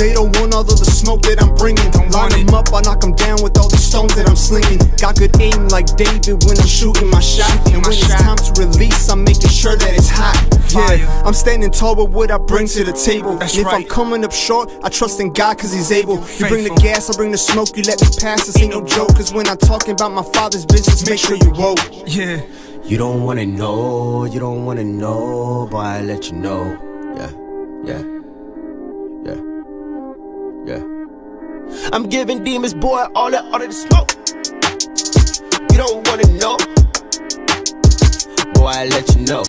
They don't want all of the smoke that I'm bringing. Don't Line them up, I knock them down with all the stones that I'm slinging. Got good aim like David when I'm shooting my shot. And when it's shot. time to release, I'm making sure that it's hot. Fire. Yeah, I'm standing tall with what I bring to the table. That's and if I'm coming up short, I trust in God cause He's able. You bring the gas, I bring the smoke, you let me pass. This ain't no joke. Cause when I'm talking about my father's business, make sure you woke. Yeah. You don't wanna know, you don't wanna know, but I let you know. Yeah, yeah, I'm giving demons, boy, all that, all that smoke. You don't wanna know, boy, I let you know.